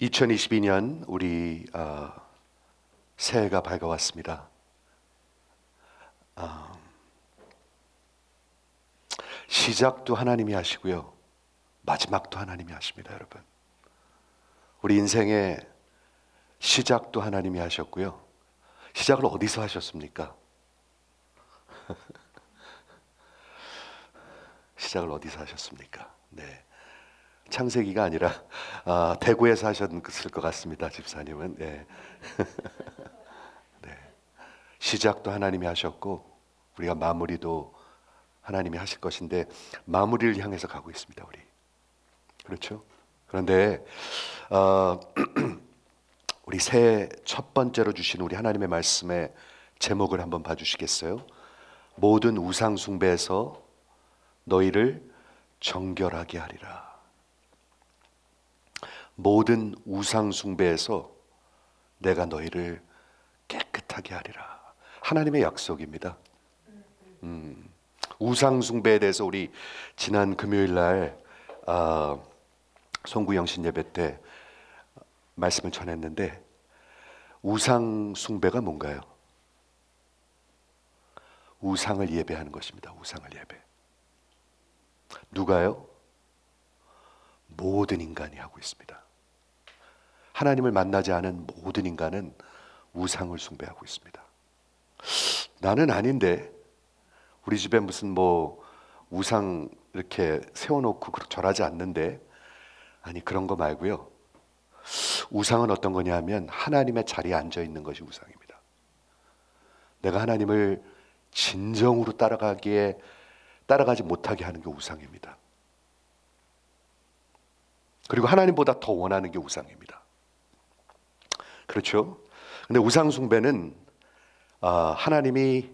2022년 우리 어, 새해가 밝아왔습니다. 어, 시작도 하나님이 하시고요. 마지막도 하나님이 하십니다, 여러분. 우리 인생의 시작도 하나님이 하셨고요. 시작을 어디서 하셨습니까? 시작을 어디서 하셨습니까? 네. 창세기가 아니라 아, 대구에서 하셨을 것 같습니다, 집사님은. 네. 네. 시작도 하나님이 하셨고 우리가 마무리도 하나님이 하실 것인데 마무리를 향해서 가고 있습니다, 우리. 그렇죠? 그런데 어, 우리 새해 첫 번째로 주신 우리 하나님의 말씀의 제목을 한번 봐주시겠어요? 모든 우상 숭배에서 너희를 정결하게 하리라. 모든 우상 숭배에서 내가 너희를 깨끗하게 하리라. 하나님의 약속입니다. 음, 우상 숭배에 대해서 우리 지난 금요일 날 아, 송구 영 신 예배 때 말씀을 전했는데 우상 숭배가 뭔가요? 우상을 예배하는 것입니다. 우상을 예배. 누가요? 모든 인간이 하고 있습니다. 하나님을 만나지 않은 모든 인간은 우상을 숭배하고 있습니다. 나는 아닌데 우리 집에 무슨 뭐 우상 이렇게 세워놓고 절하지 않는데 아니 그런 거 말고요. 우상은 어떤 거냐면 하나님의 자리에 앉아 있는 것이 우상입니다. 내가 하나님을 진정으로 따라가기에 따라가지 못하게 하는 게 우상입니다. 그리고 하나님보다 더 원하는 게 우상입니다. 그렇죠? 근데 우상숭배는 아, 하나님이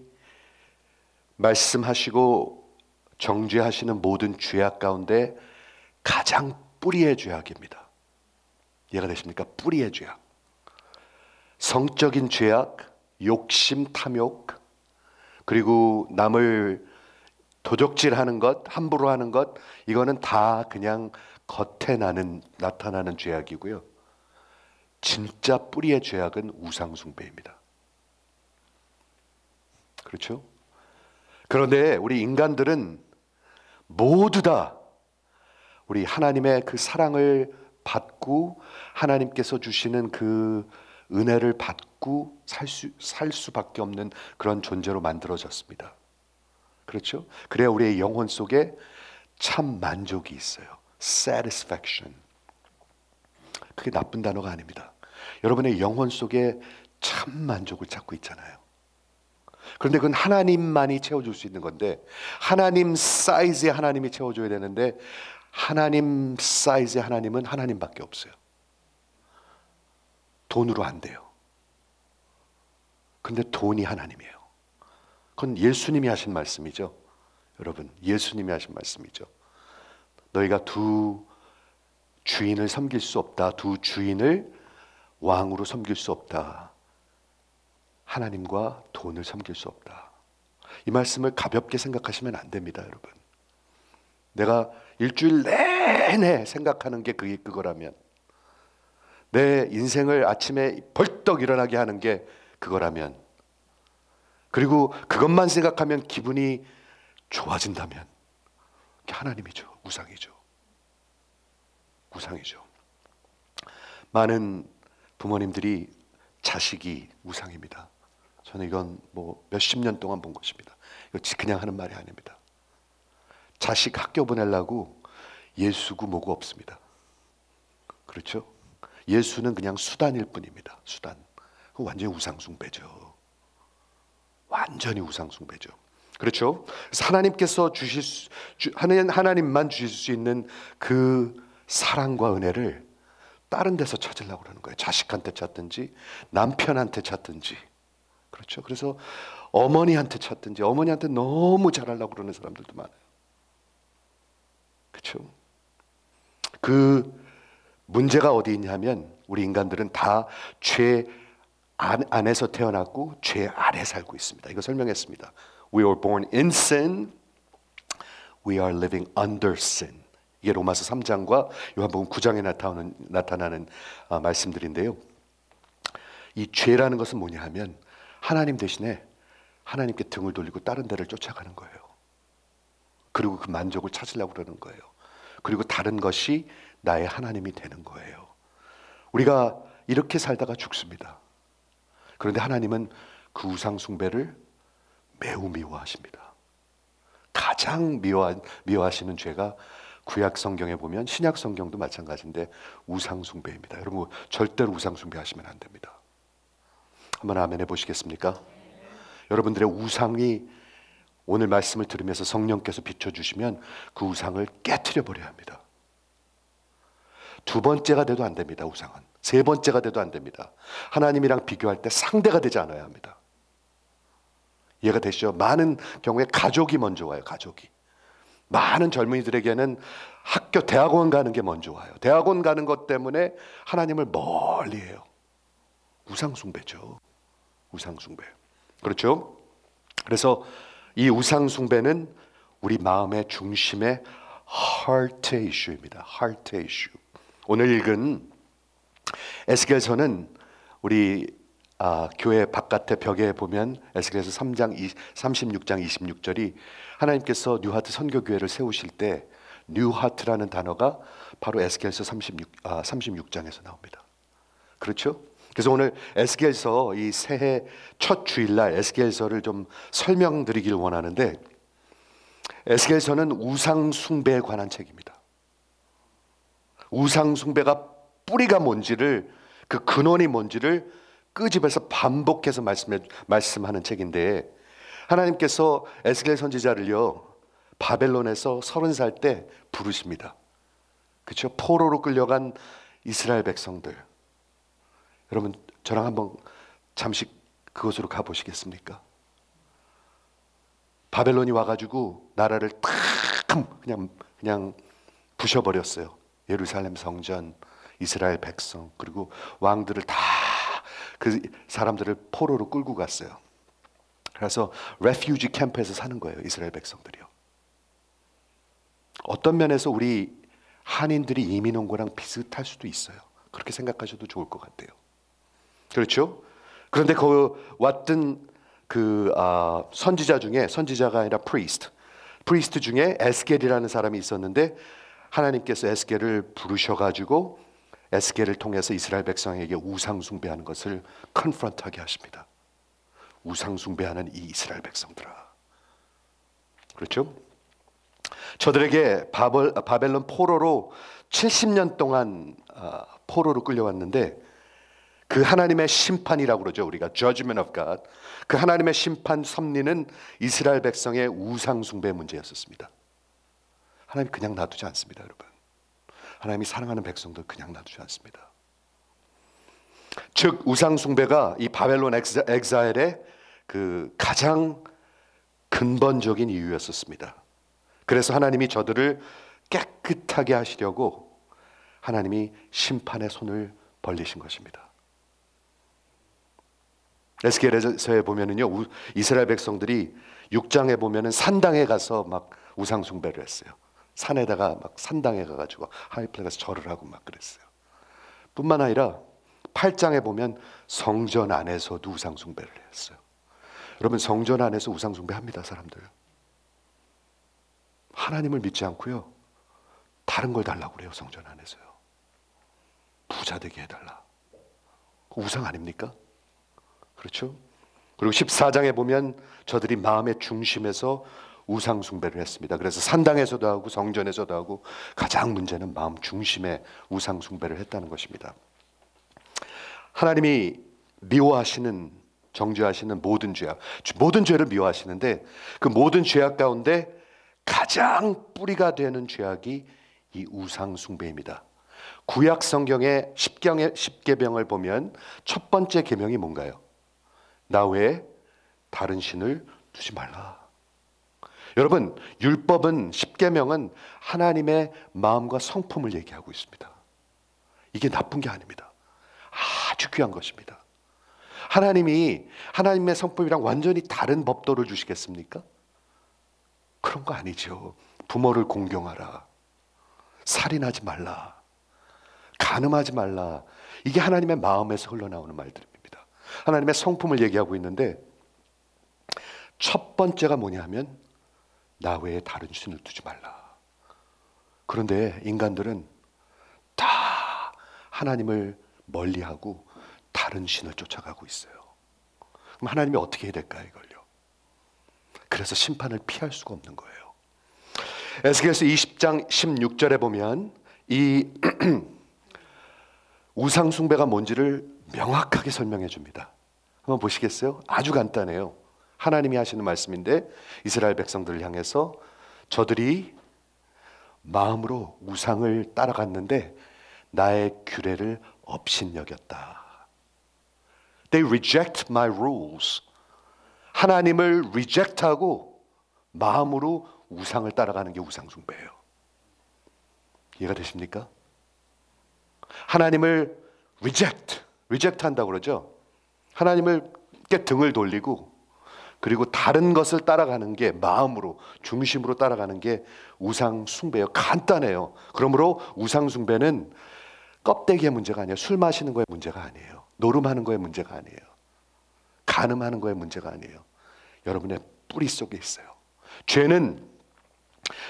말씀하시고 정죄하시는 모든 죄악 가운데 가장 뿌리의 죄악입니다. 이해가 되십니까? 뿌리의 죄악. 성적인 죄악, 욕심, 탐욕, 그리고 남을 도적질하는 것, 함부로 하는 것, 이거는 다 그냥 겉에 나는 나타나는 죄악이고요. 진짜 뿌리의 죄악은 우상숭배입니다. 그렇죠? 그런데 우리 인간들은 모두 다 우리 하나님의 그 사랑을 받고 하나님께서 주시는 그 은혜를 받고 살, 수, 살 수밖에 없는 그런 존재로 만들어졌습니다. 그렇죠? 그래야 우리의 영혼 속에 참 만족이 있어요. satisfaction. 그게 나쁜 단어가 아닙니다. 여러분의 영혼 속에 참 만족을 찾고 있잖아요. 그런데 그건 하나님만이 채워줄 수 있는 건데 하나님 사이즈의 하나님이 채워줘야 되는데 하나님 사이즈의 하나님은 하나님밖에 없어요. 돈으로 안 돼요. 근데 돈이 하나님이에요. 그건 예수님이 하신 말씀이죠. 여러분, 예수님이 하신 말씀이죠. 너희가 두 주인을 섬길 수 없다. 두 주인을 왕으로 섬길 수 없다. 하나님과 돈을 섬길 수 없다. 이 말씀을 가볍게 생각하시면 안 됩니다, 여러분. 내가 일주일 내내 생각하는 게 그게 그거라면 내 인생을 아침에 벌떡 일어나게 하는 게 그거라면 그리고 그것만 생각하면 기분이 좋아진다면 하나님이죠. 우상이죠. 우상이죠. 많은 부모님들이 자식이 우상입니다. 저는 이건 뭐 몇십 년 동안 본 것입니다. 이거 그냥 하는 말이 아닙니다. 자식 학교 보내려고 예수고 뭐고 없습니다. 그렇죠? 예수는 그냥 수단일 뿐입니다. 수단. 완전히 우상숭배죠. 완전히 우상숭배죠. 그렇죠? 하나님께서 주실 수, 하나님만 주실 수 있는 그 사랑과 은혜를 다른 데서 찾으려고 그러는 거예요. 자식한테 찾든지 남편한테 찾든지. 그렇죠. 그래서 어머니한테 찾든지 어머니한테 너무 잘하려고 그러는 사람들도 많아요. 그렇죠. 그 문제가 어디 있냐면 우리 인간들은 다 죄 안에서 태어났고 죄 아래 살고 있습니다. 이거 설명했습니다. We were born in sin. We are living under sin. 이게 로마서 3장과 요한복음 9장에 나타나는 나타나는 아, 말씀들인데요. 이 죄라는 것은 뭐냐 하면 하나님 대신에 하나님께 등을 돌리고 다른 데를 쫓아가는 거예요. 그리고 그 만족을 찾으려고 그러는 거예요. 그리고 다른 것이 나의 하나님이 되는 거예요. 우리가 이렇게 살다가 죽습니다. 그런데 하나님은 그 우상 숭배를 매우 미워하십니다. 가장 미워 미워하시는 죄가 구약 성경에 보면 신약 성경도 마찬가지인데 우상 숭배입니다. 여러분 절대로 우상 숭배하시면 안 됩니다. 한번 아멘 해 보시겠습니까? 여러분들의 우상이 오늘 말씀을 들으면서 성령께서 비춰 주시면 그 우상을 깨뜨려 버려야 합니다. 두 번째가 돼도 안 됩니다. 우상은 세 번째가 돼도 안 됩니다. 하나님이랑 비교할 때 상대가 되지 않아야 합니다. 이해가 되시죠? 많은 경우에 가족이 먼저 와요. 가족이 많은 젊은이들에게는 학교 대학원 가는 게 먼저 와요. 대학원 가는 것 때문에 하나님을 멀리해요. 우상 숭배죠. 우상 숭배. 그렇죠? 그래서 이 우상 숭배는 우리 마음의 중심의 heart issue입니다. heart issue. 오늘 읽은 에스겔서는 우리 아, 교회 바깥에 벽에 보면 에스겔서 3장 2, 36장 26절이 하나님께서 New Heart 선교교회를 세우실 때 New Heart라는 단어가 바로 에스겔서 36, 아, 36장에서 나옵니다. 그렇죠? 그래서 오늘 에스겔서 이 새해 첫 주일날 에스겔서를 좀 설명드리기를 원하는데 에스겔서는 우상 숭배에 관한 책입니다. 우상 숭배가 뿌리가 뭔지를 그 근원이 뭔지를 끄집어서 반복해서 말씀해, 말씀하는 책인데 하나님께서 에스겔 선지자를요 바벨론에서 서른 살 때 부르십니다. 그렇죠? 포로로 끌려간 이스라엘 백성들 여러분 저랑 한번 잠시 그곳으로 가 보시겠습니까? 바벨론이 와가지고 나라를 탁 그냥 그냥 부셔버렸어요. 예루살렘 성전, 이스라엘 백성 그리고 왕들을 다 그 사람들을 포로로 끌고 갔어요. 그래서 refugee camp에서 사는 거예요. 이스라엘 백성들이요. 어떤 면에서 우리 한인들이 이민 온 거랑 비슷할 수도 있어요. 그렇게 생각하셔도 좋을 것 같아요. 그렇죠? 그런데 그 왔던 그 아, 선지자 중에 선지자가 아니라 priest, priest 중에 에스겔이라는 사람이 있었는데 하나님께서 에스겔을 부르셔가지고 에스겔을 통해서 이스라엘 백성에게 우상 숭배하는 것을 confront하게 하십니다. 우상 숭배하는 이 이스라엘 백성들아. 그렇죠? 저들에게 바벨, 바벨론 포로로 70년 동안 아, 포로로 끌려왔는데 그 하나님의 심판이라고 그러죠. 우리가 judgment of God. 그 하나님의 심판 섭리는 이스라엘 백성의 우상 숭배 문제였었습니다. 하나님 그냥 놔두지 않습니다, 여러분. 하나님이 사랑하는 백성들 그냥 놔두지 않습니다. 즉 우상 숭배가 이 바벨론 엑사엘의 그 가장 근본적인 이유였었습니다. 그래서 하나님이 저들을 깨끗하게 하시려고 하나님이 심판의 손을 벌리신 것입니다. 에스겔에서에 보면은요 이스라엘 백성들이 6장에 보면은 산당에 가서 막 우상 숭배를 했어요. 산에다가 막 산당에 가가지고 하이플레 가서 절을 하고 막 그랬어요. 뿐만 아니라 8장에 보면 성전 안에서도 우상 숭배를 했어요. 여러분 성전 안에서 우상 숭배합니다 사람들. 하나님을 믿지 않고요 다른 걸 달라고 그래요 성전 안에서요. 부자 되게 해달라. 우상 아닙니까? 그렇죠? 그리고 14장에 보면 저들이 마음의 중심에서 우상 숭배를 했습니다. 그래서 산당에서도 하고 성전에서도 하고 가장 문제는 마음 중심에 우상 숭배를 했다는 것입니다. 하나님이 미워하시는 정죄하시는 모든 죄악, 모든 죄를 미워하시는데 그 모든 죄악 가운데 가장 뿌리가 되는 죄악이 이 우상 숭배입니다. 구약 성경의 10경의 10계명을 보면 첫 번째 계명이 뭔가요? 나 외에 다른 신을 두지 말라. 여러분, 율법은 십계명은 하나님의 마음과 성품을 얘기하고 있습니다. 이게 나쁜 게 아닙니다. 아주 귀한 것입니다. 하나님이 하나님의 성품이랑 완전히 다른 법도를 주시겠습니까? 그런 거 아니죠. 부모를 공경하라. 살인하지 말라. 간음하지 말라. 이게 하나님의 마음에서 흘러나오는 말들입니다. 하나님의 성품을 얘기하고 있는데 첫 번째가 뭐냐면 나 외에 다른 신을 두지 말라. 그런데 인간들은 다 하나님을 멀리하고 다른 신을 쫓아가고 있어요. 그럼 하나님이 어떻게 해야 될까 이걸요? 그래서 심판을 피할 수가 없는 거예요. 에스겔서 20장 16절에 보면 이 우상 숭배가 뭔지를 명확하게 설명해 줍니다. 한번 보시겠어요? 아주 간단해요. 하나님이 하시는 말씀인데 이스라엘 백성들을 향해서 저들이 마음으로 우상을 따라갔는데 나의 규례를 업신여겼다. They reject my rules. 하나님을 reject하고 마음으로 우상을 따라가는 게 우상숭배예요. 이해가 되십니까? 하나님을 reject, reject 한다고 그러죠. 하나님을께 등을 돌리고 그리고 다른 것을 따라가는 게 마음으로 중심으로 따라가는 게 우상 숭배예요. 간단해요. 그러므로 우상 숭배는 껍데기의 문제가 아니에요. 술 마시는 거의 문제가 아니에요. 노름하는 거의 문제가 아니에요. 간음하는 거의 문제가 아니에요. 여러분의 뿌리 속에 있어요. 죄는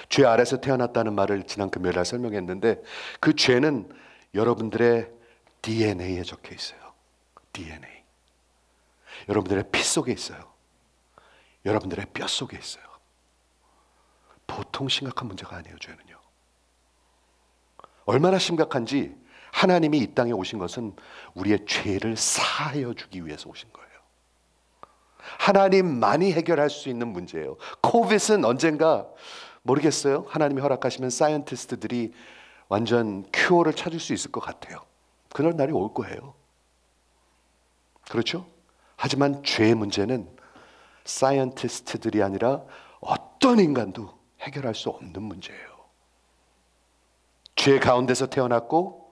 죄 아래서 태어났다는 말을 지난 금요일에 설명했는데 그 죄는 여러분들의 DNA에 적혀 있어요. DNA. 여러분들의 피 속에 있어요. 여러분들의 뼈 속에 있어요. 보통 심각한 문제가 아니에요, 죄는요. 얼마나 심각한지 하나님이 이 땅에 오신 것은 우리의 죄를 사하여 주기 위해서 오신 거예요. 하나님만이 해결할 수 있는 문제예요. COVID은 언젠가 모르겠어요. 하나님이 허락하시면 scientist들이 완전 cure를 찾을 수 있을 것 같아요. 그런 날이 올 거예요. 그렇죠? 하지만 죄의 문제는 scientist들이 아니라 어떤 인간도 해결할 수 없는 문제예요. 죄 가운데서 태어났고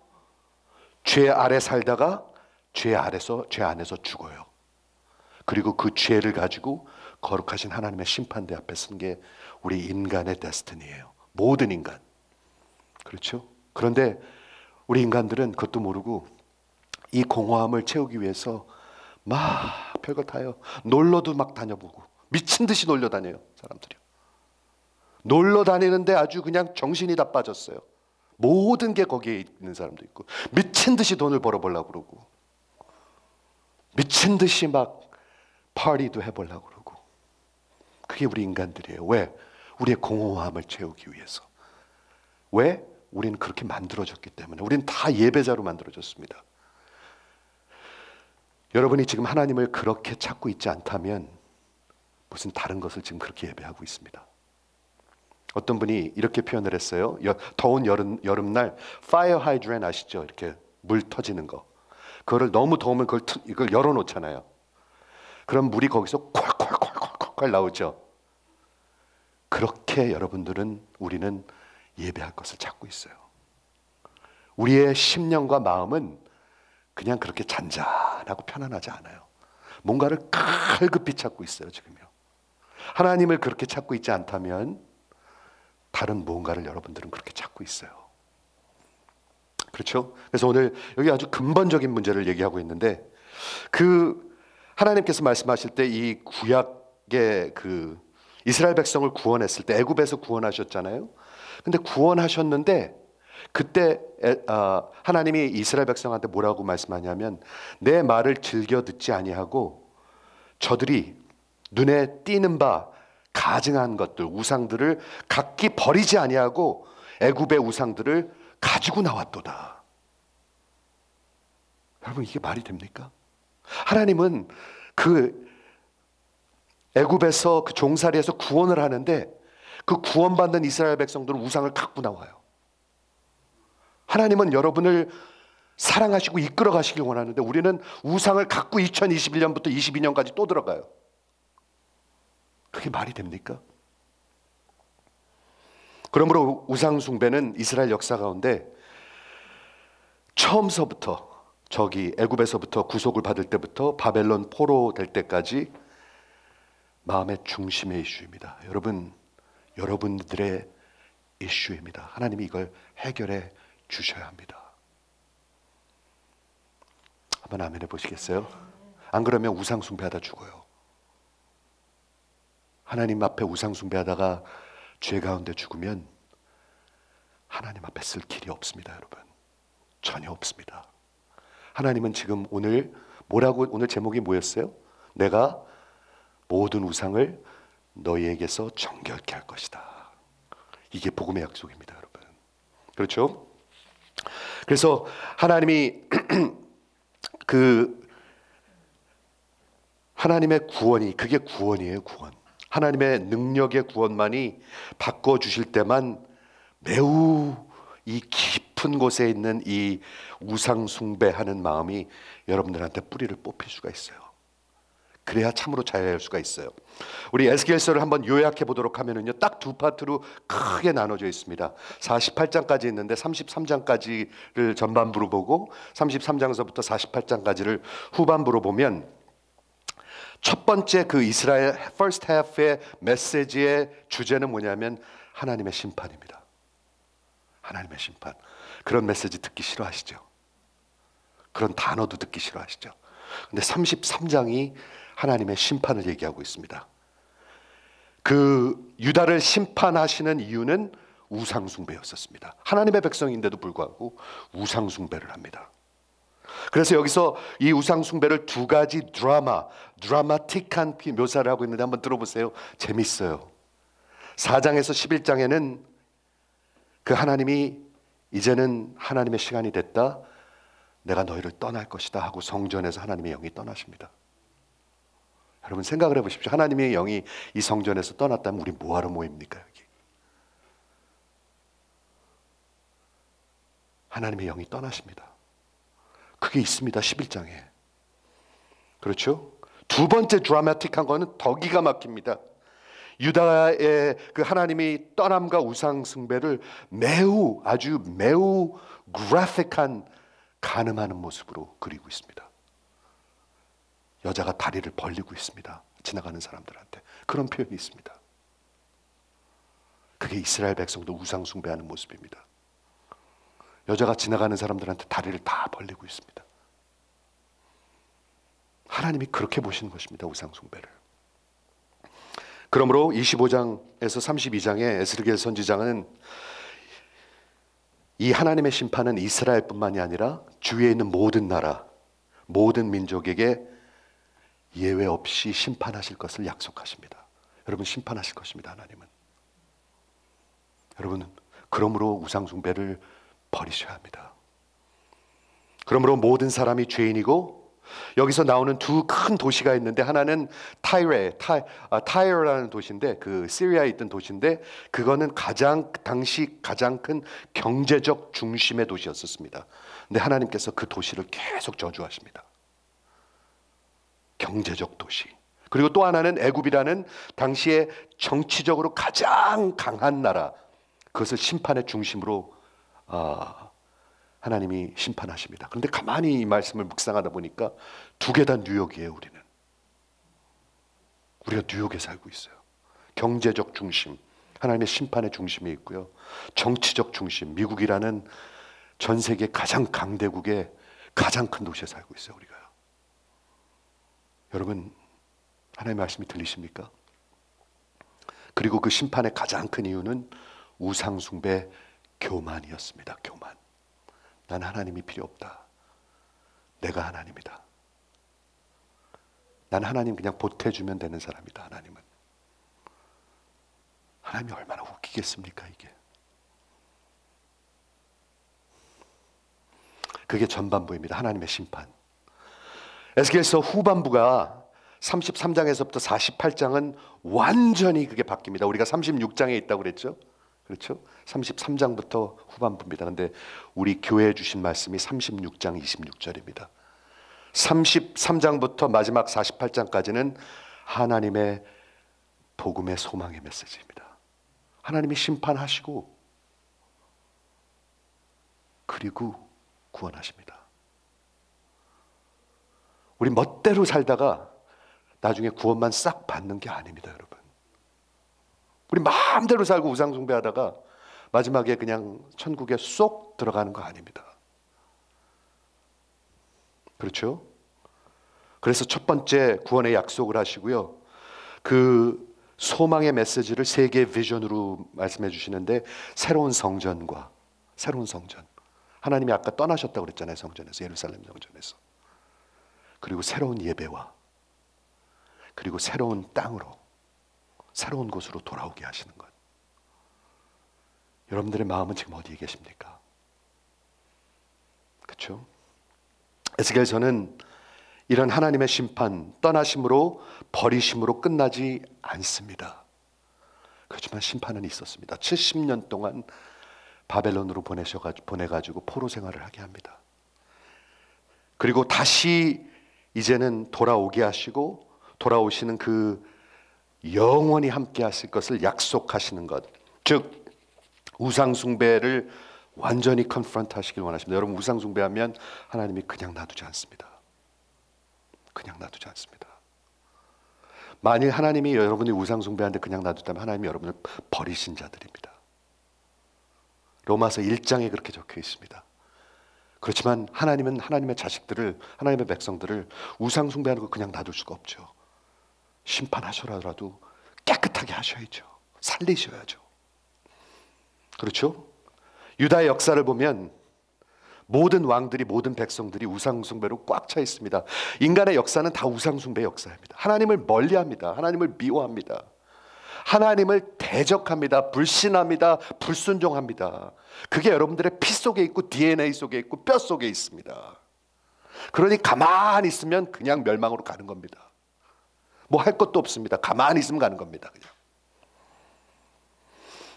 죄 아래 살다가 죄 아래서 죄 안에서 죽어요. 그리고 그 죄를 가지고 거룩하신 하나님의 심판대 앞에 선 게 우리 인간의 데스티니예요. 모든 인간. 그렇죠? 그런데 우리 인간들은 그것도 모르고 이 공허함을 채우기 위해서 막 별거 다요. 놀러도 막 다녀보고 미친 듯이 놀려 다녀요. 사람들이. 놀러 다니는데 아주 그냥 정신이 다 빠졌어요. 모든 게 거기에 있는 사람도 있고 미친 듯이 돈을 벌어보려고 그러고 미친 듯이 막 파티도 해보려고 그러고 그게 우리 인간들이에요. 왜? 우리의 공허함을 채우기 위해서. 왜? 우리는 그렇게 만들어졌기 때문에. 우리는 다 예배자로 만들어졌습니다. 여러분이 지금 하나님을 그렇게 찾고 있지 않다면 무슨 다른 것을 지금 그렇게 예배하고 있습니다. 어떤 분이 이렇게 표현을 했어요. 여, 더운 여름 여름날 fire hydrant 아시죠? 이렇게 물 터지는 거. 그거를 너무 더우면 그걸 이걸 열어 놓잖아요. 그럼 물이 거기서 콸콸콸콸콸 나오죠. 그렇게 여러분들은 우리는 예배할 것을 찾고 있어요. 우리의 심령과 마음은 그냥 그렇게 잔잔하고 편안하지 않아요. 뭔가를 갈급히 찾고 있어요, 지금요. 하나님을 그렇게 찾고 있지 않다면 다른 무언가를 여러분들은 그렇게 찾고 있어요. 그렇죠? 그래서 오늘 여기 아주 근본적인 문제를 얘기하고 있는데 그 하나님께서 말씀하실 때 이 구약의 그 이스라엘 백성을 구원했을 때 애굽에서 구원하셨잖아요. 근데 구원하셨는데 그때 어, 하나님이 이스라엘 백성한테 뭐라고 말씀하냐면 내 말을 즐겨 듣지 아니하고 저들이 눈에 띄는 바 가증한 것들 우상들을 각기 버리지 아니하고 애굽의 우상들을 가지고 나왔도다. 여러분 이게 말이 됩니까? 하나님은 그 애굽에서 그 종살이에서 구원을 하는데 그 구원받는 이스라엘 백성들은 우상을 갖고 나와요. 하나님은 여러분을 사랑하시고 이끌어 가시길 원하는데 우리는 우상을 갖고 2021년부터 22년까지 또 들어가요. 그게 말이 됩니까? 그러므로 우상숭배는 이스라엘 역사 가운데 처음서부터 저기 애굽에서부터 구속을 받을 때부터 바벨론 포로 될 때까지 마음의 중심의 이슈입니다. 여러분, 여러분들의 이슈입니다. 하나님이 이걸 해결해 주셔야 합니다. 한번 아멘해 보시겠어요? 안 그러면 우상 숭배하다 죽어요. 하나님 앞에 우상 숭배하다가 죄 가운데 죽으면 하나님 앞에 쓸 길이 없습니다, 여러분. 전혀 없습니다. 하나님은 지금 오늘 뭐라고 오늘 제목이 뭐였어요? 내가 모든 우상을 너희에게서 정결케 할 것이다. 이게 복음의 약속입니다, 여러분. 그렇죠? 그래서 하나님이 그 하나님의 구원이 그게 구원이에요, 구원. 하나님의 능력의 구원만이 바꿔 주실 때만 매우 이 깊은 곳에 있는 이 우상 숭배하는 마음이 여러분들한테 뿌리를 뽑힐 수가 있어요. 그래야 참으로 자유할 수가 있어요. 우리 에스겔서를 한번 요약해 보도록 하면은요. 딱 두 파트로 크게 나눠져 있습니다. 48장까지 있는데 33장까지를 전반부로 보고 33장에서부터 48장까지를 후반부로 보면 첫 번째 그 이스라엘 first half의 메시지의 주제는 뭐냐면 하나님의 심판입니다. 하나님의 심판. 그런 메시지 듣기 싫어하시죠? 그런 단어도 듣기 싫어하시죠? 근데 33장이 하나님의 심판을 얘기하고 있습니다. 그 유다를 심판하시는 이유는 우상숭배였었습니다. 하나님의 백성인데도 불구하고 우상숭배를 합니다. 그래서 여기서 이 우상 숭배를 두 가지 드라마, 드라마틱한 묘사를 하고 있는데 한번 들어보세요. 재밌어요. 4장에서 11장에는 그 하나님이 이제는 하나님의 시간이 됐다. 내가 너희를 떠날 것이다 하고 성전에서 하나님의 영이 떠나십니다. 여러분 생각을 해보십시오. 하나님의 영이 이 성전에서 떠났다면 우리 뭐하러 모입니까 여기? 하나님의 영이 떠나십니다. 그게 있습니다. 11장에. 그렇죠? 두 번째 드라마틱한 거는 더 기가 막힙니다. 유다의 그 하나님이 떠남과 우상 숭배를 매우 아주 매우 그래픽한 가늠하는 모습으로 그리고 있습니다. 여자가 다리를 벌리고 있습니다. 지나가는 사람들한테 그런 표현이 있습니다. 그게 이스라엘 백성도 우상 숭배하는 모습입니다. 여자가 지나가는 사람들한테 다리를 다 벌리고 있습니다. 하나님이 그렇게 보시는 것입니다. 우상 숭배를. 그러므로 25장에서 32장의 에스겔 선지자는 이 하나님의 심판은 이스라엘뿐만이 아니라 주위에 있는 모든 나라, 모든 민족에게 예외 없이 심판하실 것을 약속하십니다. 여러분 심판하실 것입니다. 하나님은. 여러분 그러므로 우상 숭배를 버리셔야 합니다. 그러므로 모든 사람이 죄인이고 여기서 나오는 두 큰 도시가 있는데 하나는 타이레, 타이, 아, 타이어라는 도시인데 그 시리아에 있던 도시인데 그거는 가장 당시 가장 큰 경제적 중심의 도시였었습니다. 근데 하나님께서 그 도시를 계속 저주하십니다. 경제적 도시. 그리고 또 하나는 애굽이라는 당시에 정치적으로 가장 강한 나라. 그것을 심판의 중심으로 아, 하나님이 심판하십니다. 그런데 가만히 이 말씀을 묵상하다 보니까 두 개 다 뉴욕이에요, 우리는. 우리가 뉴욕에 살고 있어요. 경제적 중심, 하나님의 심판의 중심에 있고요. 정치적 중심, 미국이라는 전 세계 가장 강대국의 가장 큰 도시에 살고 있어요, 우리가. 여러분, 하나님의 말씀이 들리십니까? 그리고 그 심판의 가장 큰 이유는 우상숭배 교만이었습니다. 교만. 난 하나님이 필요 없다. 내가 하나님이다. 난 하나님 그냥 보태주면 되는 사람이다. 하나님은. 하나님이 얼마나 웃기겠습니까, 이게. 그게 전반부입니다. 하나님의 심판. 에스겔서 후반부가 33장에서부터 48장은 완전히 그게 바뀝니다. 우리가 36장에 있다고 그랬죠? 그렇죠? 33장부터 후반부입니다. 근데 우리 교회에 주신 말씀이 36장 26절입니다. 33장부터 마지막 48장까지는 하나님의 복음의 소망의 메시지입니다. 하나님이 심판하시고 그리고 구원하십니다. 우리 멋대로 살다가 나중에 구원만 싹 받는 게 아닙니다, 여러분. 우리 마음대로 살고 우상숭배하다가 마지막에 그냥 천국에 쏙 들어가는 거 아닙니다. 그렇죠? 그래서 첫 번째 구원의 약속을 하시고요. 그 소망의 메시지를 세 개의 비전으로 말씀해 주시는데 새로운 성전과 새로운 성전. 하나님이 아까 떠나셨다고 그랬잖아요. 성전에서 예루살렘 성전에서. 그리고 새로운 예배와 그리고 새로운 땅으로 새로운 곳으로 돌아오게 하시는 것. 여러분들의 마음은 지금 어디에 계십니까? 그렇죠? 에스겔서는 이런 하나님의 심판, 떠나심으로 버리심으로 끝나지 않습니다. 그렇지만 심판은 있었습니다. 70년 동안 바벨론으로 보내가지고 포로 생활을 하게 합니다. 그리고 다시 이제는 돌아오게 하시고 돌아오시는 그 영원히 함께 하실 것을 약속하시는 것. 즉 우상 숭배를 완전히 컨프런트 하시길 원하십니다. 여러분 우상 숭배하면 하나님이 그냥 놔두지 않습니다. 그냥 놔두지 않습니다. 만일 하나님이 여러분이 우상 숭배하는데 그냥 놔두다면 하나님이 여러분을 버리신 자들입니다. 로마서 1장에 그렇게 적혀 있습니다. 그렇지만 하나님은 하나님의 자식들을 하나님의 백성들을 우상 숭배하는 거 그냥 놔둘 수가 없죠. 심판하셔라도 깨끗하게 하셔야죠. 살리셔야죠. 그렇죠? 유다의 역사를 보면 모든 왕들이 모든 백성들이 우상숭배로 꽉 차 있습니다. 인간의 역사는 다 우상숭배 역사입니다. 하나님을 멀리합니다. 하나님을 미워합니다. 하나님을 대적합니다. 불신합니다. 불순종합니다. 그게 여러분들의 피 속에 있고 DNA 속에 있고 뼈 속에 있습니다. 그러니 가만히 있으면 그냥 멸망으로 가는 겁니다. 뭐 할 것도 없습니다. 가만히 있으면 가는 겁니다. 그냥.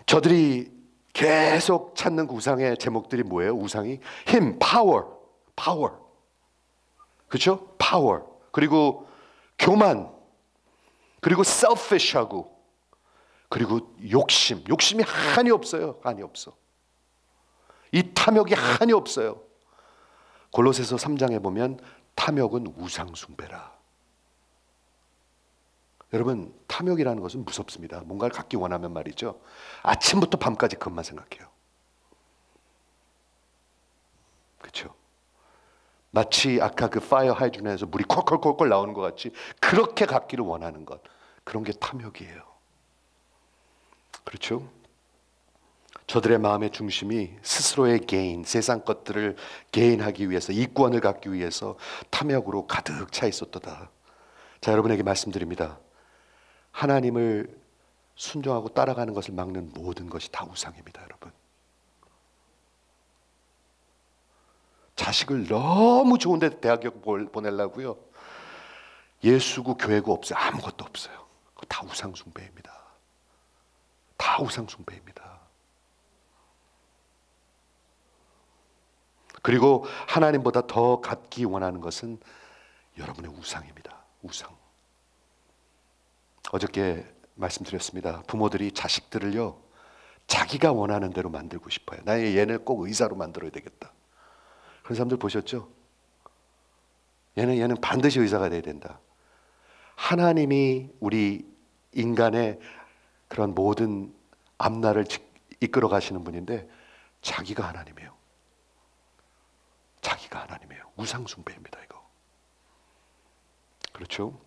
저들이 계속 찾는 그 우상의 제목들이 뭐예요? 우상이 힘, 파워, 파워. 그렇죠? 파워. 그리고 교만. 그리고 selfish하고 그리고 욕심. 욕심이 한이 없어요. 한이 없어. 이 탐욕이 한이 없어요. 골로새서 3장에 보면 탐욕은 우상 숭배라. 여러분 탐욕이라는 것은 무섭습니다. 뭔가를 갖기 원하면 말이죠. 아침부터 밤까지 그것만 생각해요. 그렇죠? 마치 아까 그 fire hydrant에서 물이 콜콜콜콜 나오는 것 같이 그렇게 갖기를 원하는 것 그런 게 탐욕이에요. 그렇죠? 저들의 마음의 중심이 스스로의 개인, 세상 것들을 개인하기 위해서 이권을 갖기 위해서 탐욕으로 가득 차 있었다. 자, 여러분에게 말씀드립니다. 하나님을 순종하고 따라가는 것을 막는 모든 것이 다 우상입니다, 여러분. 자식을 너무 좋은 데 대학교 보내려고요. 예수고 교회고 없어요. 아무것도 없어요. 다 우상 숭배입니다. 다 우상 숭배입니다. 그리고 하나님보다 더 갖기 원하는 것은 여러분의 우상입니다. 우상. 어저께 말씀드렸습니다. 부모들이 자식들을요, 자기가 원하는 대로 만들고 싶어요. 나 얘는 꼭 의사로 만들어야 되겠다. 그런 사람들 보셨죠? 얘는 얘는 반드시 의사가 돼야 된다. 하나님이 우리 인간의 그런 모든 앞날을 이끌어 가시는 분인데 자기가 하나님이에요. 자기가 하나님이에요. 우상숭배입니다, 이거. 그렇죠?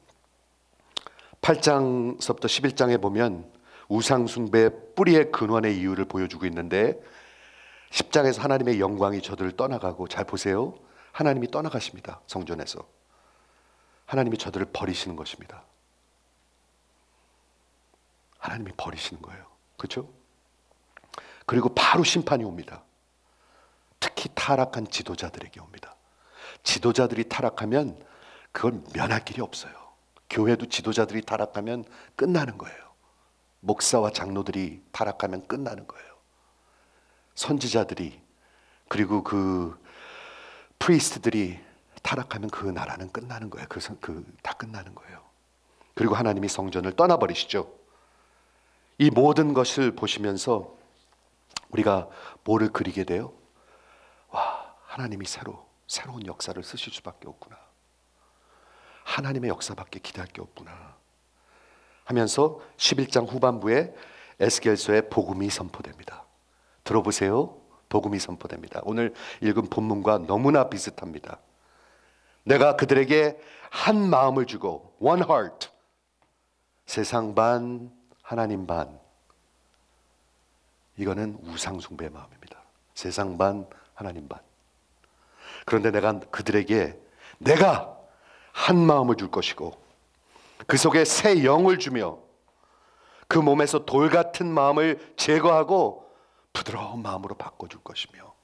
8장서부터 11장에 보면 우상숭배 뿌리의 근원의 이유를 보여주고 있는데 10장에서 하나님의 영광이 저들을 떠나가고 잘 보세요. 하나님이 떠나가십니다. 성전에서. 하나님이 저들을 버리시는 것입니다. 하나님이 버리시는 거예요. 그렇죠? 그리고 바로 심판이 옵니다. 특히 타락한 지도자들에게 옵니다. 지도자들이 타락하면 그걸 면할 길이 없어요. 교회도 지도자들이 타락하면 끝나는 거예요. 목사와 장로들이 타락하면 끝나는 거예요. 선지자들이 그리고 그 프리스트들이 타락하면 그 나라는 끝나는 거예요. 그다 그, 끝나는 거예요. 그리고 하나님이 성전을 떠나버리시죠. 이 모든 것을 보시면서 우리가 뭐를 그리게 돼요? 와, 하나님이 새로 새로운 역사를 쓰실 수밖에 없구나. 하나님의 역사밖에 기대할 게 없구나. 하면서 11장 후반부에 에스겔서의 복음이 선포됩니다. 들어보세요. 복음이 선포됩니다. 오늘 읽은 본문과 너무나 비슷합니다. 내가 그들에게 한 마음을 주고 one heart 세상 반 하나님 반 이거는 우상 숭배의 마음입니다. 세상 반 하나님 반. 그런데 내가 그들에게 내가 한 마음을 줄 것이고 그 속에 새 영을 주며 그 몸에서 돌 같은 마음을 제거하고 부드러운 마음으로 바꿔줄 것이며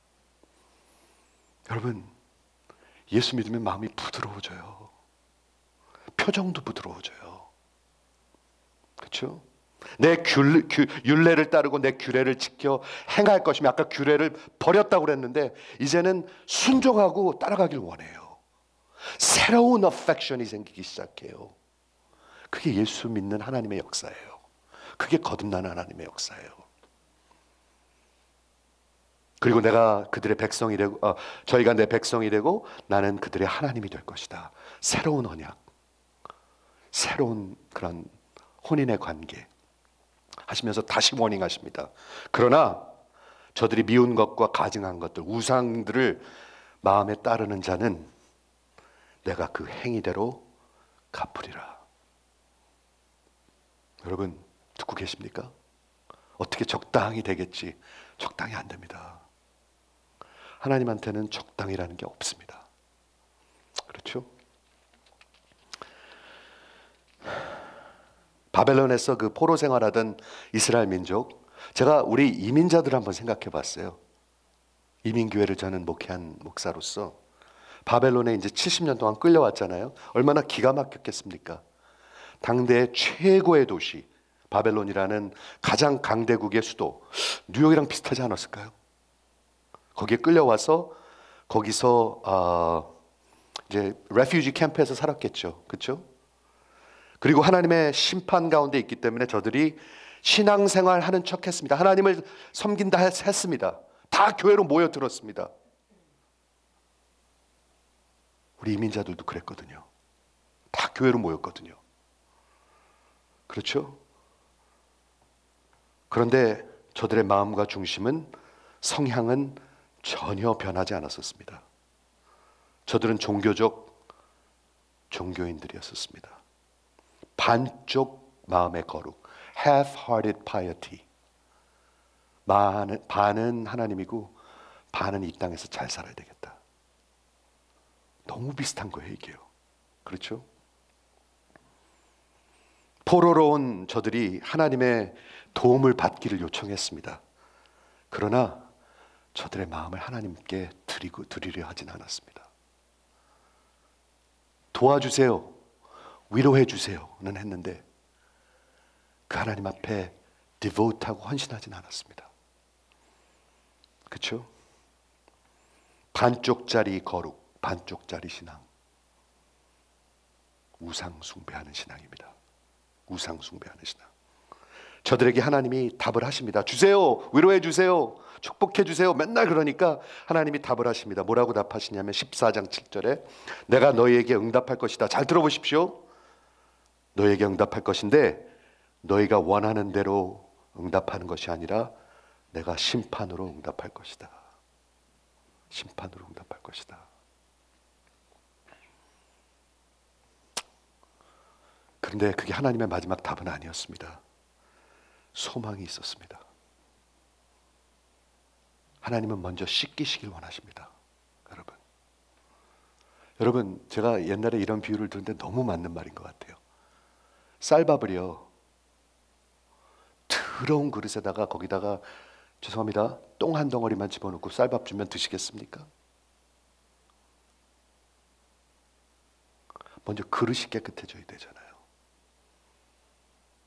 여러분 예수 믿으면 마음이 부드러워져요. 표정도 부드러워져요. 그렇죠? 내 귤, 귤, 율례를 따르고 내 규례를 지켜 행할 것이며 아까 규례를 버렸다고 그랬는데 이제는 순종하고 따라가길 원해요. 새로운 어펙션이 생기기 시작해요. 그게 예수 믿는 하나님의 역사예요. 그게 거듭나는 하나님의 역사예요. 그리고 내가 그들의 백성이 되고 어, 저희가 내 백성이 되고 나는 그들의 하나님이 될 것이다. 새로운 언약, 새로운 그런 혼인의 관계 하시면서 다시 워닝하십니다. 그러나 저들이 미운 것과 가증한 것들, 우상들을 마음에 따르는 자는 내가 그 행위대로 갚으리라. 여러분 듣고 계십니까? 어떻게 적당히 되겠지? 적당히 안 됩니다. 하나님한테는 적당이라는 게 없습니다. 그렇죠? 바벨론에서 그 포로 생활하던 이스라엘 민족, 제가 우리 이민자들 한번 생각해 봤어요. 이민교회를 저는 목회한 목사로서 바벨론에 이제 70년 동안 끌려왔잖아요. 얼마나 기가 막혔겠습니까? 당대 최고의 도시 바벨론이라는 가장 강대국의 수도 뉴욕이랑 비슷하지 않았을까요? 거기에 끌려와서 거기서 어, 이제 레퓨지 캠프에서 살았겠죠. 그렇죠? 그리고 하나님의 심판 가운데 있기 때문에 저들이 신앙생활 하는 척 했습니다. 하나님을 섬긴다 했습니다. 다 교회로 모여들었습니다. 우리 이민자들도 그랬거든요. 다 교회로 모였거든요. 그렇죠? 그런데 저들의 마음과 중심은 성향은 전혀 변하지 않았었습니다. 저들은 종교적 종교인들이었었습니다. 반쪽 마음의 거룩, half-hearted piety. 반은, 반은 하나님이고 반은 이 땅에서 잘 살아야 되겠다. 너무 비슷한 거예요, 이게요. 그렇죠? 포로로 온 저들이 하나님의 도움을 받기를 요청했습니다. 그러나 저들의 마음을 하나님께 드리고 드리려 하진 않았습니다. 도와주세요. 위로해 주세요는 했는데 그 하나님 앞에 디보트하고 헌신하진 않았습니다. 그렇죠? 반쪽짜리 거룩, 반쪽짜리 신앙. 우상 숭배하는 신앙입니다. 우상 숭배하는 신앙. 저들에게 하나님이 답을 하십니다. 주세요. 위로해 주세요. 축복해 주세요. 맨날 그러니까 하나님이 답을 하십니다. 뭐라고 답하시냐면 14장 7절에 내가 너희에게 응답할 것이다. 잘 들어보십시오. 너희에게 응답할 것인데 너희가 원하는 대로 응답하는 것이 아니라 내가 심판으로 응답할 것이다. 심판으로 응답할 것이다. 그런데 그게 하나님의 마지막 답은 아니었습니다. 소망이 있었습니다. 하나님은 먼저 씻기시길 원하십니다. 여러분. 여러분, 제가 옛날에 이런 비유를 듣는데 너무 맞는 말인 것 같아요. 쌀밥을요, 더러운 그릇에다가 거기다가 죄송합니다. 똥 한 덩어리만 집어넣고 쌀밥 주면 드시겠습니까? 먼저 그릇이 깨끗해져야 되잖아요.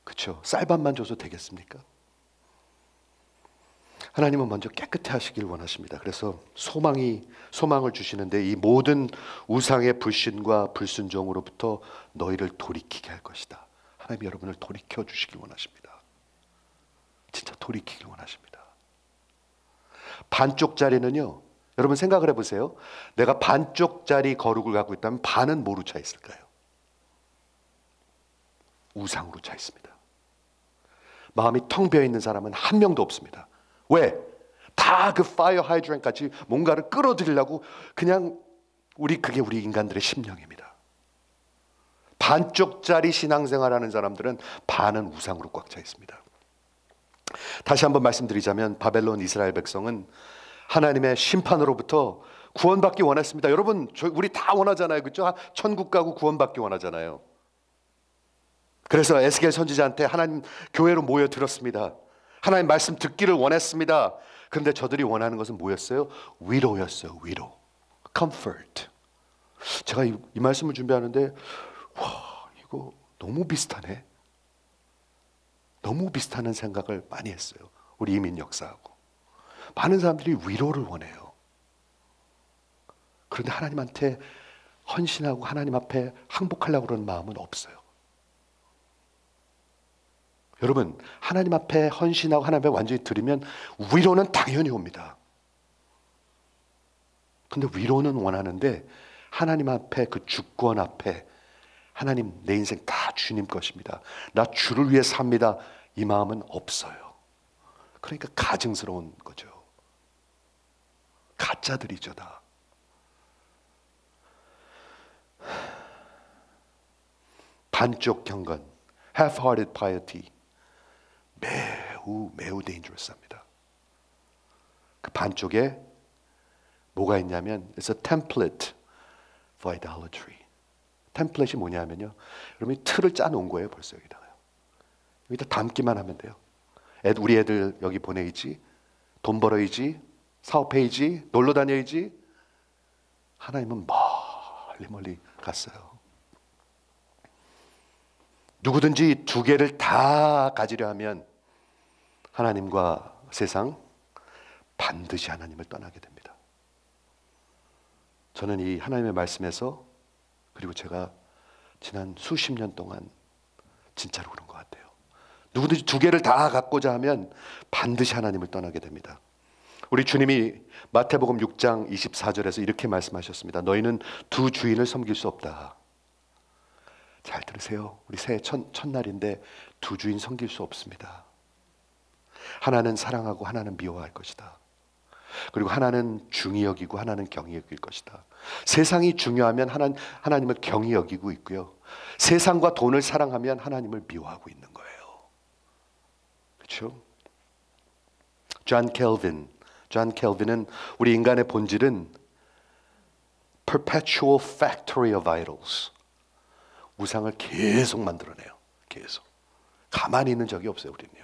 그렇죠? 쌀밥만 줘서 되겠습니까? 하나님은 먼저 깨끗해 하시길 원하십니다. 그래서 소망이 소망을 주시는데 이 모든 우상의 불신과 불순종으로부터 너희를 돌이키게 할 것이다. 하나님 여러분을 돌이켜 주시길 원하십니다. 진짜 돌이키길 원하십니다. 반쪽짜리는요. 여러분 생각을 해 보세요. 내가 반쪽짜리 거룩을 갖고 있다면 반은 뭐로 차 있을까요? 우상으로 차 있습니다. 마음이 텅 비어 있는 사람은 한 명도 없습니다. 왜? 다 그 fire hydrant같이 뭔가를 끌어들이려고 그냥 우리 그게 우리 인간들의 심령입니다. 반쪽짜리 신앙생활하는 사람들은 반은 우상으로 꽉 차 있습니다. 다시 한번 말씀드리자면 바벨론 이스라엘 백성은 하나님의 심판으로부터 구원받기 원했습니다. 여러분, 우리 다 원하잖아요. 그죠? 천국 가고 구원받기 원하잖아요. 그래서 에스겔 선지자한테 하나님 교회로 모여 들었습니다. 하나님 말씀 듣기를 원했습니다. 그런데 저들이 원하는 것은 뭐였어요? 위로였어요. 위로. comfort. 제가 이, 이 말씀을 준비하는데 와, 이거 너무 비슷하네. 너무 비슷하는 생각을 많이 했어요. 우리 이민 역사하고. 많은 사람들이 위로를 원해요. 그런데 하나님한테 헌신하고 하나님 앞에 항복하려고 그러는 마음은 없어요. 여러분, 하나님 앞에 헌신하고 하나님 앞에 완전히 드리면 위로는 당연히 옵니다. 근데 위로는 원하는데 하나님 앞에 그 주권 앞에 하나님 내 인생 다 주님 것입니다. 나 주를 위해 삽니다. 이 마음은 없어요. 그러니까 가증스러운 거죠. 가짜들이죠 다. 반쪽 경건, half-hearted piety 매우 매우 dangerous합니다. 그 반쪽에 뭐가 있냐면 it's a template for idolatry. 템플릿이 뭐냐면요. 여러분이 틀을 짜 놓은 거예요, 벌써 여기다가요. 여기다 담기만 하면 돼요. 애, 우리 애들 여기 보내야지, 돈 벌어야지, 사업해야지, 놀러 다녀야지. 하나님은 멀리 멀리 갔어요. 누구든지 두 개를 다 가지려 하면 하나님과 세상 반드시 하나님을 떠나게 됩니다. 저는 이 하나님의 말씀에서 그리고 제가 지난 수십 년 동안 진짜로 그런 것 같아요. 누구든지 두 개를 다 갖고자 하면 반드시 하나님을 떠나게 됩니다. 우리 주님이 마태복음 6장 24절에서 이렇게 말씀하셨습니다. 너희는 두 주인을 섬길 수 없다. 잘 들으세요. 우리 새해 첫, 첫날인데 두 주인 섬길 수 없습니다. 하나는 사랑하고 하나는 미워할 것이다. 그리고 하나는 중히 여기고 하나는 경히 여길 것이다. 세상이 중요하면 하나, 하나님을 경히 여기고 있고요. 세상과 돈을 사랑하면 하나님을 미워하고 있는 거예요. 그렇죠? 존 켈빈, 존 켈빈은 우리 인간의 본질은 perpetual factory of idols. 우상을 계속 만들어내요. 계속. 가만히 있는 적이 없어요, 우리는요.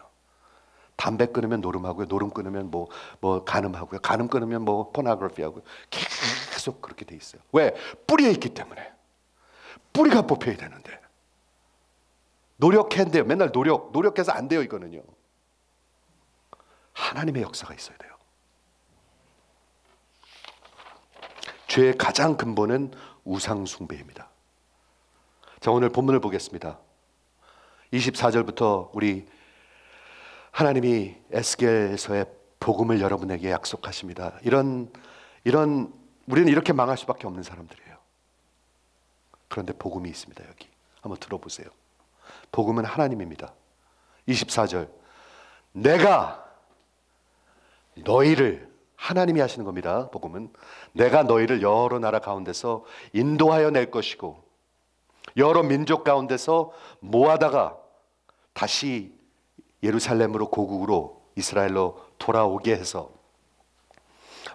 담배 끊으면 노름하고요. 노름 끊으면 뭐, 뭐, 간음하고요. 간음 끊으면 뭐, 포나그래피 하고요. 계속 그렇게 돼 있어요. 왜? 뿌리에 있기 때문에. 뿌리가 뽑혀야 되는데. 노력했는데요. 맨날 노력, 노력해서 안 돼요, 이거는요. 하나님의 역사가 있어야 돼요. 죄의 가장 근본은 우상숭배입니다. 자, 오늘 본문을 보겠습니다. 24절부터 우리 하나님이 에스겔에서의 복음을 여러분에게 약속하십니다. 이런 이런 우리는 이렇게 망할 수밖에 없는 사람들이에요. 그런데 복음이 있습니다. 여기 한번 들어보세요. 복음은 하나님입니다. 24절 내가 너희를 하나님이 하시는 겁니다. 복음은 내가 너희를 여러 나라 가운데서 인도하여 낼 것이고 여러 민족 가운데서 모아다가 다시 예루살렘으로 고국으로 이스라엘로 돌아오게 해서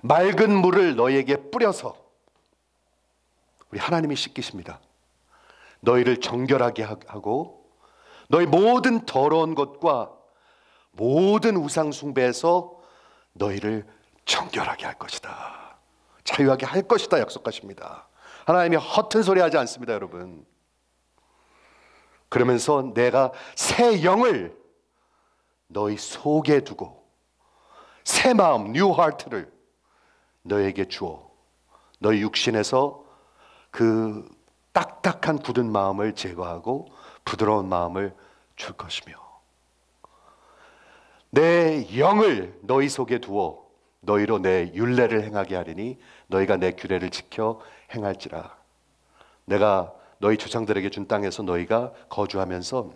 맑은 물을 너에게 뿌려서 우리 하나님이 씻기십니다. 너희를 정결하게 하고 너희 모든 더러운 것과 모든 우상 숭배에서 너희를 정결하게 할 것이다. 자유하게 할 것이다 약속하십니다. 하나님이 허튼 소리 하지 않습니다, 여러분. 그러면서 내가 새 영을 너희 속에 두고 새 마음 new heart를 너에게 주어 너희 육신에서 그 딱딱한 굳은 마음을 제거하고 부드러운 마음을 줄 것이며 내 영을 너희 속에 두어 너희로 내 윤례를 행하게 하리니 너희가 내 규례를 지켜 행할지라. 내가 너희 조상들에게 준 땅에서 너희가 거주하면서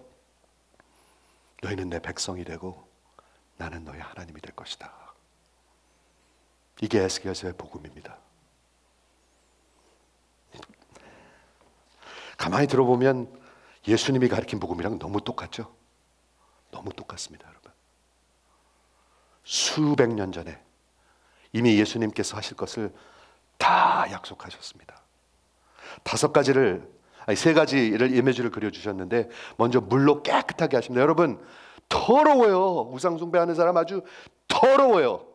너희는 내 백성이 되고 나는 너희 하나님이 될 것이다. 이게 에스겔서의 복음입니다. 가만히 들어보면 예수님이 가르친 복음이랑 너무 똑같죠? 너무 똑같습니다, 여러분. 수백 년 전에 이미 예수님께서 하실 것을 다 약속하셨습니다. 다섯 가지를 아니 세 가지를 이미지를 그려 주셨는데 먼저 물로 깨끗하게 하십니다. 여러분 더러워요. 우상 숭배하는 사람 아주 더러워요.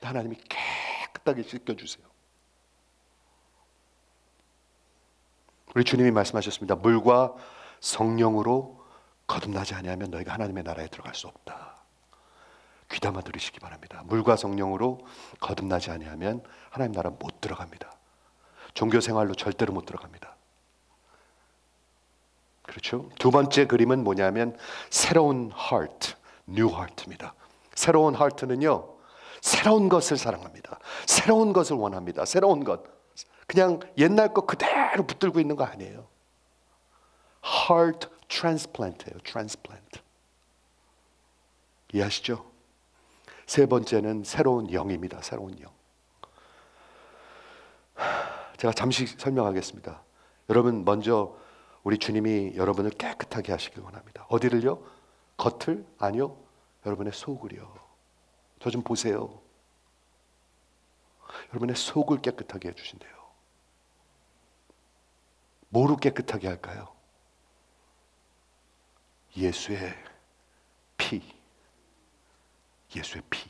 하나님이 깨끗하게 씻겨 주세요. 우리 주님이 말씀하셨습니다. 물과 성령으로 거듭나지 아니하면 너희가 하나님의 나라에 들어갈 수 없다. 귀담아 들으시기 바랍니다. 물과 성령으로 거듭나지 아니하면 하나님 나라 못 들어갑니다. 종교 생활로 절대로 못 들어갑니다. 그렇죠? 두 번째 그림은 뭐냐면 새로운 heart, new heart입니다. 새로운 heart는요. 새로운 것을 사랑합니다. 새로운 것을 원합니다. 새로운 것. 그냥 옛날 거 그대로 붙들고 있는 거 아니에요. heart transplant예요. transplant. 이해하시죠? 세 번째는 새로운 영입니다. 새로운 영. 제가 잠시 설명하겠습니다. 여러분 먼저 우리 주님이 여러분을 깨끗하게 하시길 원합니다. 어디를요? 겉을? 아니요. 여러분의 속을요. 저 좀 보세요. 여러분의 속을 깨끗하게 해 주신대요. 뭐로 깨끗하게 할까요? 예수의 피. 예수의 피.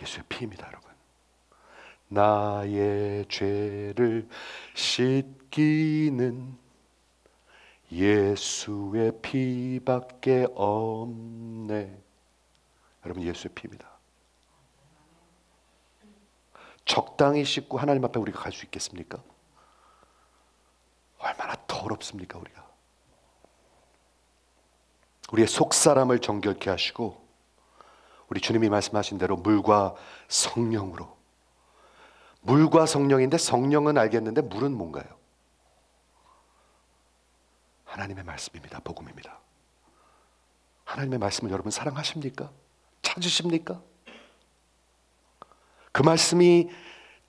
예수의 피입니다, 여러분. 나의 죄를 씻기는 예수의 피밖에 없네. 여러분 예수의 피입니다. 적당히 씻고 하나님 앞에 우리가 갈 수 있겠습니까? 얼마나 더럽습니까 우리가? 우리의 속 사람을 정결케 하시고 우리 주님이 말씀하신 대로 물과 성령으로 물과 성령인데 성령은 알겠는데 물은 뭔가요? 하나님의 말씀입니다. 복음입니다. 하나님의 말씀을 여러분 사랑하십니까? 찾으십니까? 그 말씀이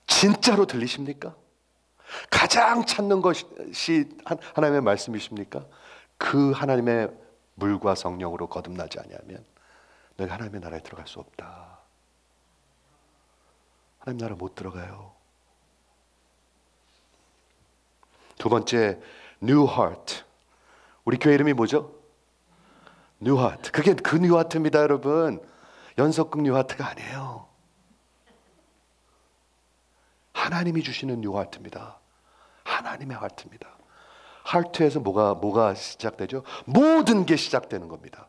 진짜로 들리십니까? 가장 찾는 것이 하나님의 말씀이십니까? 그 하나님의 물과 성령으로 거듭나지 아니하면 너가 하나님의 나라에 들어갈 수 없다. 하나님 나라 못 들어가요. 두 번째 New Heart. 우리 교회 이름이 뭐죠? New Heart. 그게 그 New Heart입니다, 여러분. 연석극 New Heart가 아니에요. 하나님이 주시는 New Heart입니다. 하나님의 하트입니다. 하트에서 뭐가 뭐가 시작되죠? 모든 게 시작되는 겁니다.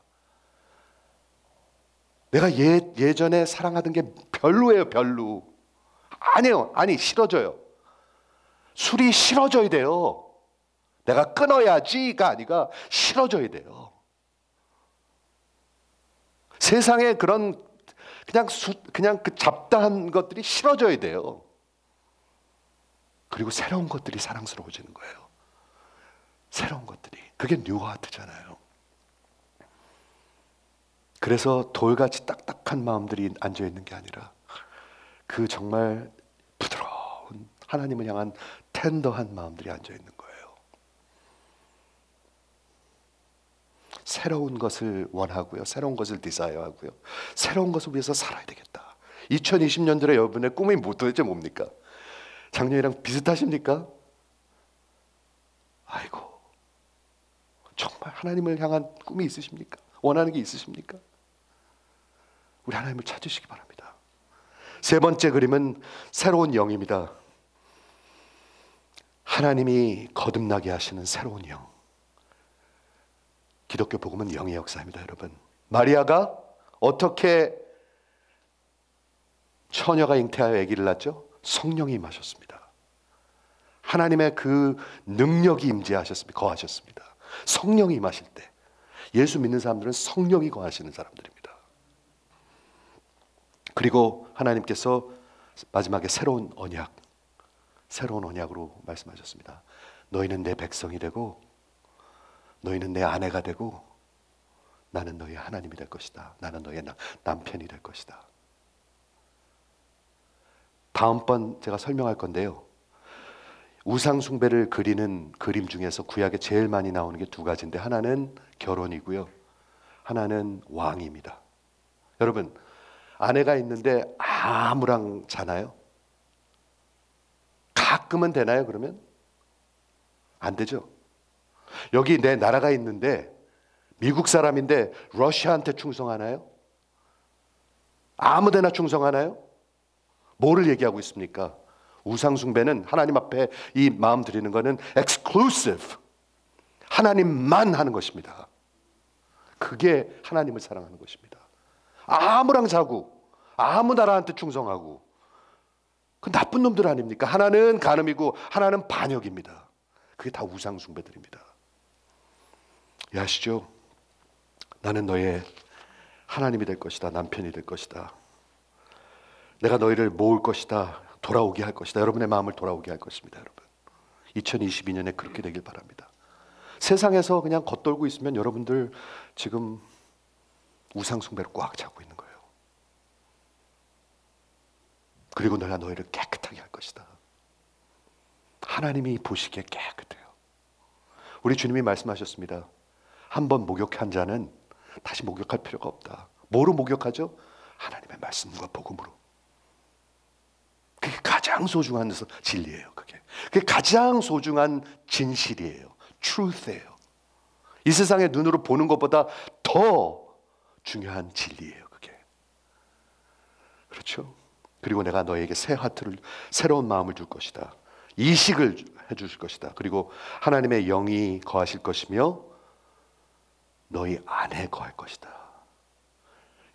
내가 예, 예전에 사랑하던 게 별로예요, 별로. 아니요, 아니, 싫어져요. 술이 싫어져야 돼요. 내가 끊어야지가 아니라 싫어져야 돼요. 세상에 그런 그냥 수, 그냥 그 잡다한 것들이 싫어져야 돼요. 그리고 새로운 것들이 사랑스러워지는 거예요. 새로운 것들이. 그게 뉴하트잖아요. 그래서 돌같이 딱딱한 마음들이 앉아 있는 게 아니라 그 정말 부드러운 하나님을 향한 텐더한 마음들이 앉아 있는 거예요. 새로운 것을 원하고요. 새로운 것을 디자이어하고요. 새로운 것을 위해서 살아야 되겠다. 2020년도에 여러분의 꿈이 뭐 도대체 뭡니까? 작년이랑 비슷하십니까? 아이고. 정말 하나님을 향한 꿈이 있으십니까? 원하는 게 있으십니까? 우리 하나님을 찾으시기 바랍니다. 세 번째 그림은 새로운 영입니다. 하나님이 거듭나게 하시는 새로운 영. 기독교 복음은 영의 역사입니다, 여러분. 마리아가 어떻게 처녀가 잉태하여 아기를 낳죠? 성령이 임하셨습니다. 하나님의 그 능력이 임재하셨습니다. 거하셨습니다. 성령이 임하실 때 예수 믿는 사람들은 성령이 거하시는 사람들입니다. 그리고 하나님께서 마지막에 새로운 언약, 새로운 언약으로 말씀하셨습니다. 너희는 내 백성이 되고, 너희는 내 아내가 되고, 나는 너희 하나님이 될 것이다. 나는 너희 남편이 될 것이다. 다음번 제가 설명할 건데요. 우상 숭배를 그리는 그림 중에서 구약에 제일 많이 나오는 게 두 가지인데 하나는 결혼이고요. 하나는 왕입니다. 여러분, 아내가 있는데 아무랑 자나요? 가끔은 되나요, 그러면? 안 되죠. 여기 내 나라가 있는데 미국 사람인데 러시아한테 충성하나요? 아무 데나 충성하나요? 뭐를 얘기하고 있습니까? 우상숭배는 하나님 앞에 이 마음 드리는 것은 exclusive. 하나님만 하는 것입니다. 그게 하나님을 사랑하는 것입니다. 아무랑 자고, 아무 나라한테 충성하고, 그 나쁜 놈들 아닙니까? 하나는 간음이고, 하나는 반역입니다. 그게 다 우상 숭배들입니다. 야시죠? 나는 너의 하나님이 될 것이다. 남편이 될 것이다. 내가 너희를 모을 것이다. 돌아오게 할 것이다. 여러분의 마음을 돌아오게 할 것입니다, 여러분. 2022년에 그렇게 되길 바랍니다. 세상에서 그냥 겉돌고 있으면 여러분들 지금 우상숭배를 꽉 잡고 있는 거예요. 그리고 내가 너희를 깨끗하게 할 것이다. 하나님이 보시기에 깨끗해요. 우리 주님이 말씀하셨습니다. 한 번 목욕한 자는 다시 목욕할 필요가 없다. 뭐로 목욕하죠? 하나님의 말씀과 복음으로. 그게 가장 소중한 진리예요. 그게. 그게 가장 소중한 진실이에요. truth예요. 이 세상의 눈으로 보는 것보다 더 중요한 진리예요. 그게. 그렇죠? 그리고 내가 너에게 새 하트를 새로운 마음을 줄 것이다. 이식을 해 주실 것이다. 그리고 하나님의 영이 거하실 것이며 너희 안에 거할 것이다.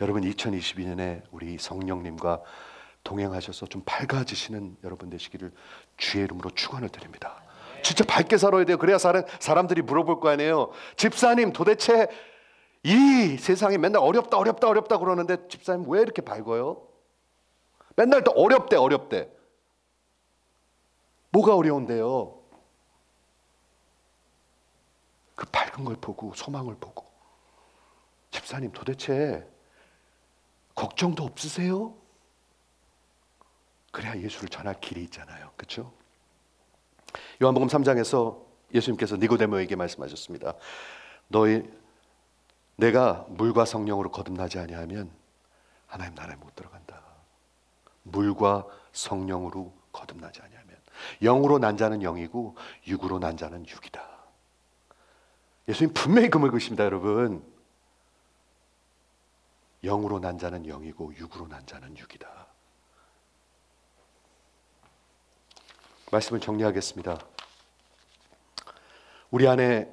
여러분 2022년에 우리 성령님과 동행하셔서 좀 밝아지시는 여러분 되시기를 주의 이름으로 축원을 드립니다. 진짜 밝게 살아야 돼요. 그래야 사람, 사람들이 물어볼 거 아니에요. 집사님 도대체 이 세상이 맨날 어렵다 어렵다 어렵다 그러는데 집사님 왜 이렇게 밝아요? 맨날 또 어렵대 어렵대. 뭐가 어려운데요? 그 밝은 걸 보고 소망을 보고 집사님 도대체 걱정도 없으세요? 그래야 예수를 전할 길이 있잖아요. 그렇죠? 요한복음 3장에서 예수님께서 니고데모에게 말씀하셨습니다. 너희 내가 물과 성령으로 거듭나지 아니하면 하나님 나라에 못 들어간다. 물과 성령으로 거듭나지 아니하면 영으로 난 자는 영이고 육으로 난 자는 육이다. 예수님 분명히 금을 그십니다, 여러분. 영으로 난 자는 영이고 육으로 난 자는 육이다. 말씀을 정리하겠습니다. 우리 안에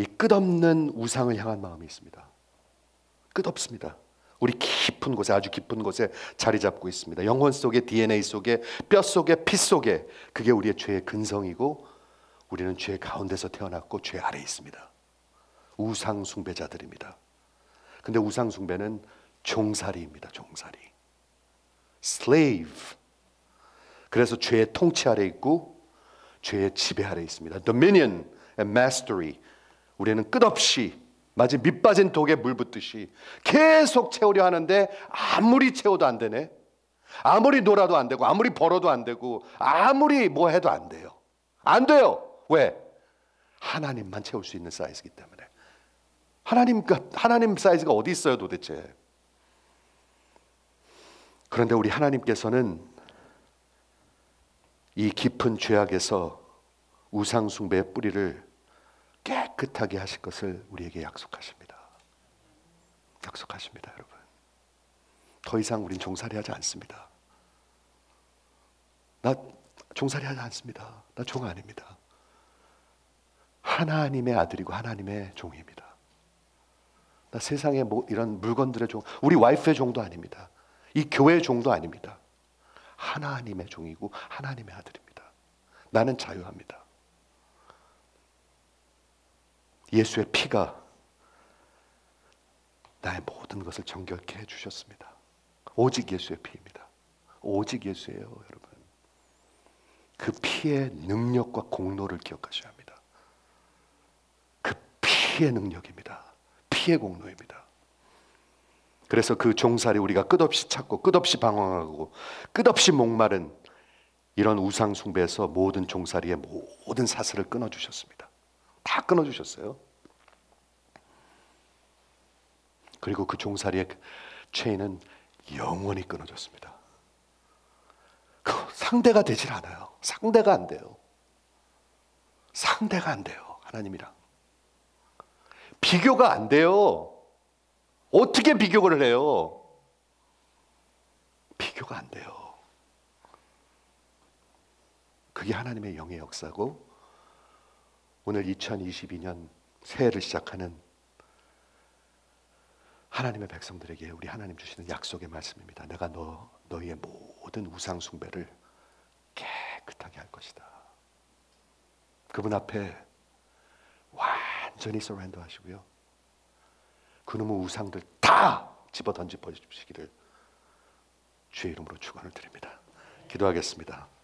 이 끝없는 우상을 향한 마음이 있습니다. 끝없습니다. 우리 깊은 곳에 아주 깊은 곳에 자리 잡고 있습니다. 영혼 속에 DNA 속에 뼈 속에 피 속에 그게 우리의 죄의 근성이고 우리는 죄 가운데서 태어났고 죄 아래 있습니다. 우상 숭배자들입니다. 근데 우상 숭배는 종살이입니다. 종살이. slave 그래서 죄의 통치 아래 있고 죄의 지배 아래 있습니다. dominion and mastery. 우리는 끝없이 마치 밑 빠진 독에 물 붓듯이 계속 채우려 하는데 아무리 채워도 안 되네. 아무리 놀아도 안 되고 아무리 벌어도 안 되고 아무리 뭐 해도 안 돼요. 안 돼요. 왜? 하나님만 채울 수 있는 사이즈이기 때문에. 하나님 하나님 사이즈가 어디 있어요, 도대체? 그런데 우리 하나님께서는 이 깊은 죄악에서 우상숭배의 뿌리를 깨끗하게 하실 것을 우리에게 약속하십니다. 약속하십니다, 여러분. 더 이상 우린 종살이 하지 않습니다. 나 종살이 하지 않습니다. 나 종 아닙니다. 하나님의 아들이고 하나님의 종입니다. 나 세상의 뭐 이런 물건들의 종, 우리 와이프의 종도 아닙니다. 이 교회의 종도 아닙니다. 하나님의 종이고 하나님의 아들입니다. 나는 자유합니다. 예수의 피가 나의 모든 것을 정결케 해 주셨습니다. 오직 예수의 피입니다. 오직 예수예요, 여러분. 그 피의 능력과 공로를 기억하셔야 합니다. 그 피의 능력입니다. 피의 공로입니다. 그래서 그 종살이 우리가 끝없이 찾고 끝없이 방황하고 끝없이 목마른 이런 우상 숭배에서 모든 종살이의 모든 사슬을 끊어 주셨습니다. 다 끊어 주셨어요. 그리고 그 종살이의 체인은 영원히 끊어졌습니다. 그 상대가 되질 않아요. 상대가 안 돼요. 상대가 안 돼요. 하나님이랑. 비교가 안 돼요. 어떻게 비교를 해요? 비교가 안 돼요. 그게 하나님의 영의 역사고 오늘 2022년 새해를 시작하는 하나님의 백성들에게 우리 하나님 주시는 약속의 말씀입니다. 내가 너 너희의 모든 우상 숭배를 깨끗하게 할 것이다. 그분 앞에 완전히 서렌더 하시고요. 그놈의 우상들 다 집어 던져 버리시기를 주의 이름으로 축원을 드립니다. 기도하겠습니다.